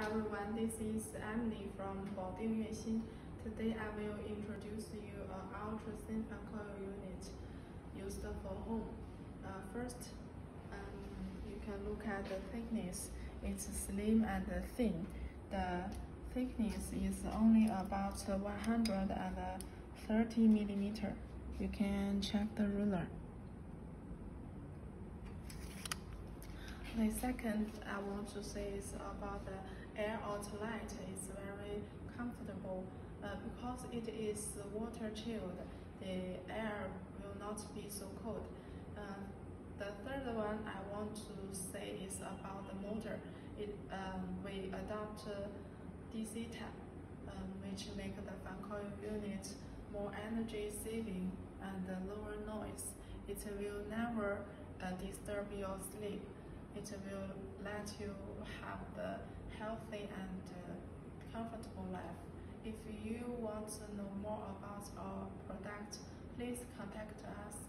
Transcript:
everyone, this is Emily from Baoding Yuexin. Today I will introduce you an ultra thin fan coil unit used for home. Uh, first, um, you can look at the thickness. It's slim and thin. The thickness is only about 130 millimeter. You can check the ruler. The second I want to say is about the air outlet. It's very comfortable uh, because it is water chilled. The air will not be so cold. Uh, the third one I want to say is about the motor. It um, we adopt uh, DC type, um, which make the fan coil unit more energy saving and lower noise. It will never uh, disturb your sleep. It will let you have the healthy and uh, comfortable life. If you want to know more about our product, please contact us.